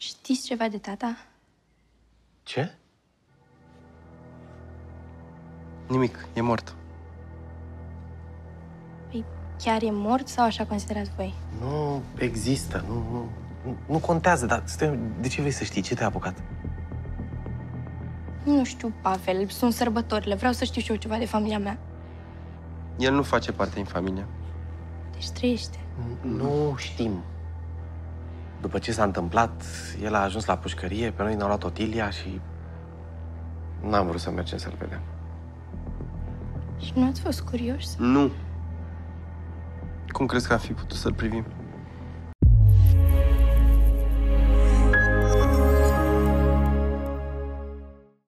Știți ceva de tata? Ce? Nimic, e mort. Păi chiar e mort sau așa considerați voi? Nu există, nu, nu, nu, nu contează, dar stai, de ce vrei să știi? Ce te-a apucat? Nu știu, Pavel, sunt sărbătorile. Vreau să știu și eu ceva de familia mea. El nu face parte din familie. Deci trăiește. Nu știm. După ce s-a întâmplat, el a ajuns la pușcărie, pe noi ne-a luat Otilia și n-am vrut să mergem să-l vedem. Și nu ați fost curioși? să- Nu. Cum crezi că am fi putut să-l privim?